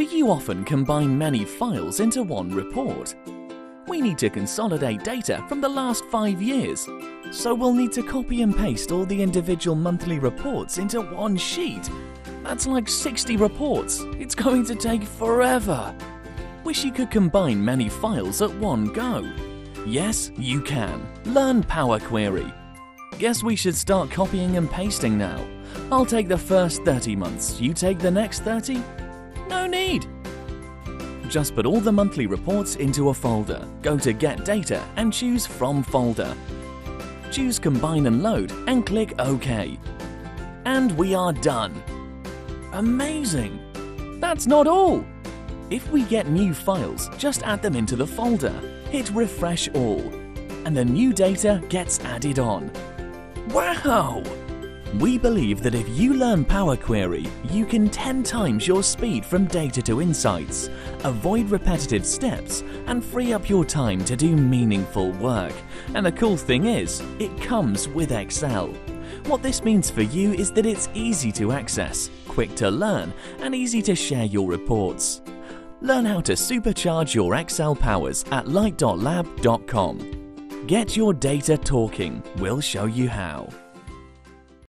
Do you often combine many files into one report? We need to consolidate data from the last five years, so we'll need to copy and paste all the individual monthly reports into one sheet. That's like 60 reports. It's going to take forever. Wish you could combine many files at one go. Yes, you can. Learn Power Query. Guess we should start copying and pasting now. I'll take the first 30 months, you take the next 30? No need! Just put all the monthly reports into a folder, go to Get Data and choose From Folder. Choose Combine and Load and click OK. And we are done! Amazing! That's not all! If we get new files, just add them into the folder, hit Refresh All, and the new data gets added on. Wow! We believe that if you learn Power Query, you can 10 times your speed from data to insights, avoid repetitive steps, and free up your time to do meaningful work. And the cool thing is, it comes with Excel. What this means for you is that it's easy to access, quick to learn, and easy to share your reports. Learn how to supercharge your Excel powers at lightdotlab.com. Get your data talking, we'll show you how.